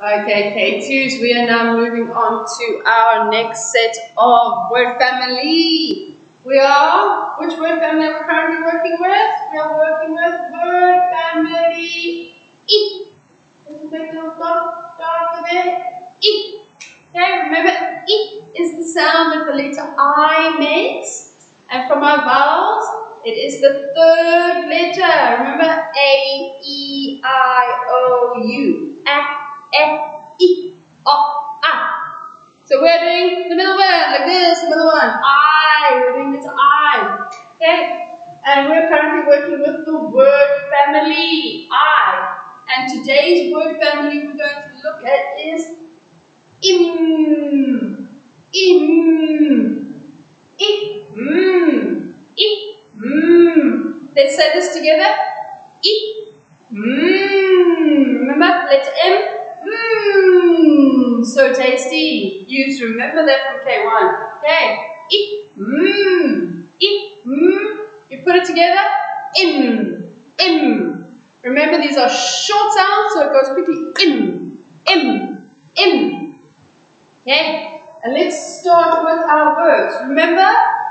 Okay, K2s, we are now moving on to our next set of word family. We are, which word family are we currently working with? We are working with word family E. Let's make a little dot, dot over there. Okay, remember E is the sound that the letter I makes. And from our vowels, it is the third letter. Remember A, E, I, O, U. A, E, I, O, A. So we're doing the middle one, like this, the middle one. I, we're doing this I. Okay? And we're currently working with the word family, I. And today's word family we're going to look at is im. Im. Im. Im. Together. Im. Mm, remember, let's M Mmm, so tasty. You remember that from K1. Okay. Eat. Mmm. Eat. Mmm. You put it together. In. In. Remember these are short sounds, so it goes quickly. In. In. In. Okay. And let's start with our words. Remember,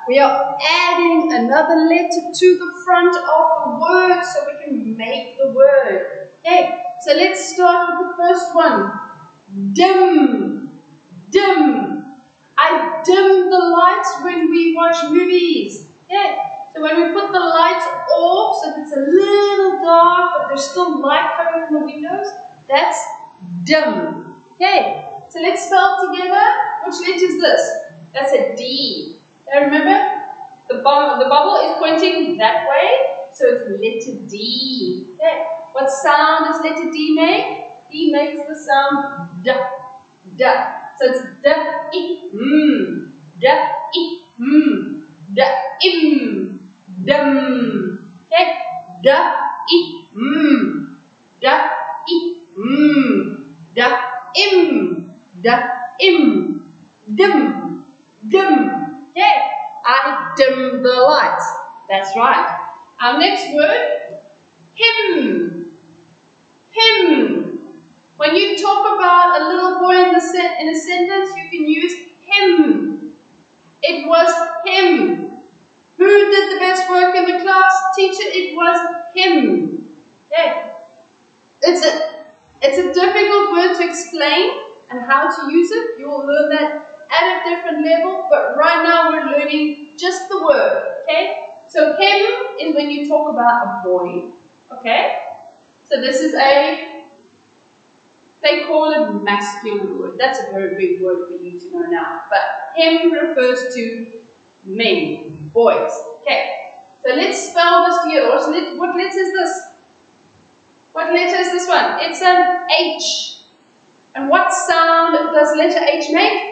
we are adding another letter to the front of the word so we can make the word. Okay. So let's start with the first one. Dim. Dim. I dim the lights when we watch movies. Okay, So when we put the lights off, so it's a little dark, but there's still light coming from the windows, that's dim. Okay. So let's spell together. Which letter is this? That's a D. Now remember, the, bu the bubble is pointing that way, so it's letter D. Okay. What sound does letter D make? D makes the sound D. D. So it's D, I, M. D, I, M. D, im. Dum. Okay? D, I, M. D, I, M. D, im. D, im. Dim. Dim. Okay? I dim the lights. That's right. Our next word, him. Him. When you talk about a little boy in, the in a sentence, you can use him. It was him. Who did the best work in the class? Teacher, it was him. Okay. It's a, it's a difficult word to explain and how to use it. You will learn that at a different level, but right now we're learning just the word, okay? So him is when you talk about a boy, okay? So this is a, they call it masculine word. That's a very big word for you to know now. But him refers to men, boys. Okay, so let's spell this together. What letter is this? What letter is this one? It's an H. And what sound does letter H make?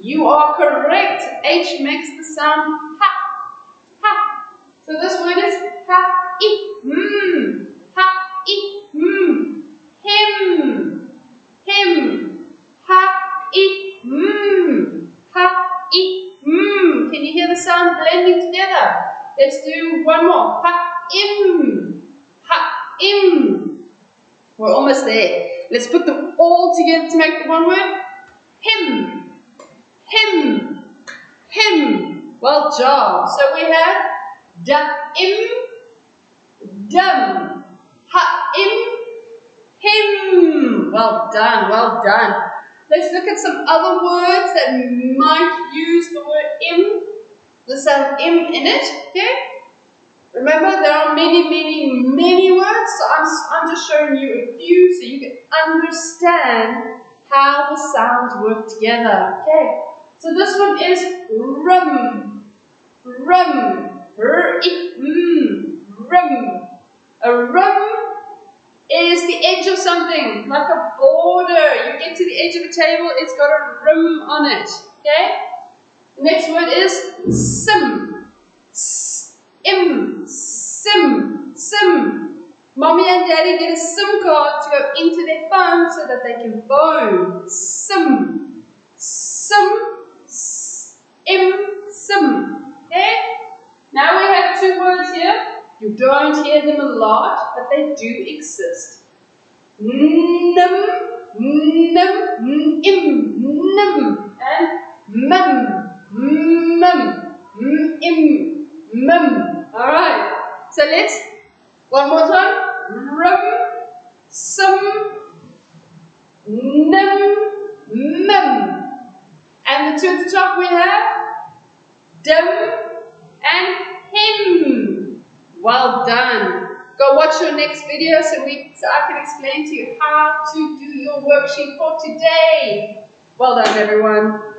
You are correct. H makes the sound ha. Ha. So this word is ha. I. Hmm ha, i, m, him, him, ha, i, m, ha, i, m. Can you hear the sound blending together? Let's do one more. Ha, im, ha, im. We're almost there. Let's put them all together to make the one word. Him, him. Well job. So we have da, im, dum. Ha, im, him. Well done, well done. Let's look at some other words that might use the word im, the sound im in it, okay? Remember, there are many, many, many words, so I'm, I'm just showing you a few so you can understand how the sounds work together, okay? So this one is rum, rum, r, i, m, rum. A rum is the edge of something, like a border. You get to the edge of a table, it's got a rim on it. Okay? The next word is sim. Sim. Sim. Sim. Mommy and daddy get a SIM card to go into their phone so that they can phone. Sim. Sim. Sim. Sim. Okay? Eh? Now we have two words here. You don't hear them a lot, but they do exist. num, num, im, num, and mum, mum, im, mum. Alright, so let's, one more time, rum, sum, mum. At the top we have dum and him. Well done. Go watch your next video so, we, so I can explain to you how to do your worksheet for today. Well done everyone.